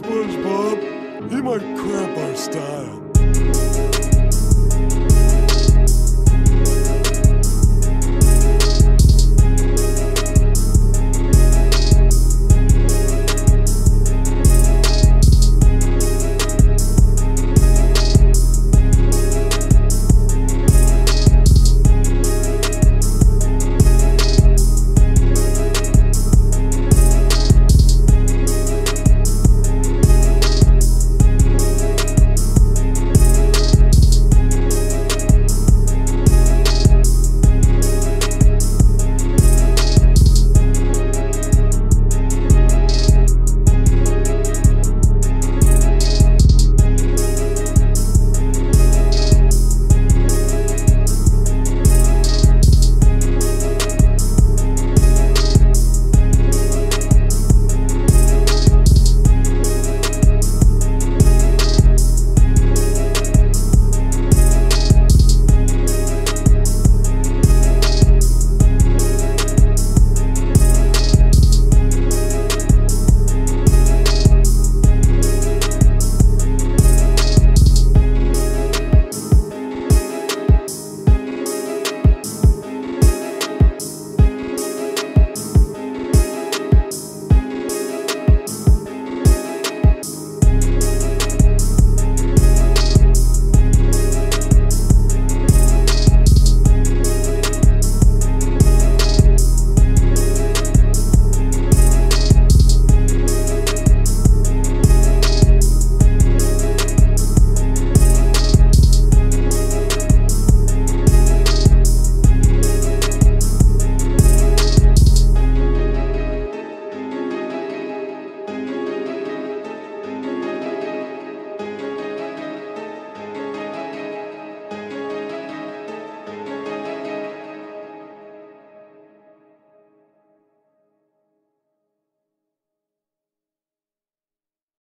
SpongeBob. He might cramp our style.